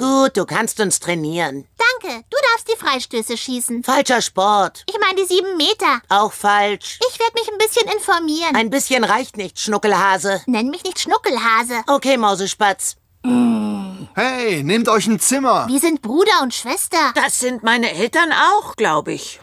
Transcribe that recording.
Gut, du kannst uns trainieren. Danke, du darfst die Freistöße schießen. Falscher Sport. Ich meine die sieben Meter. Auch falsch. Ich werde mich ein bisschen informieren. Ein bisschen reicht nicht, Schnuckelhase. Nenn mich nicht Schnuckelhase. Okay, Mausespatz. Hey, nehmt euch ein Zimmer. Wir sind Bruder und Schwester. Das sind meine Eltern auch, glaube ich.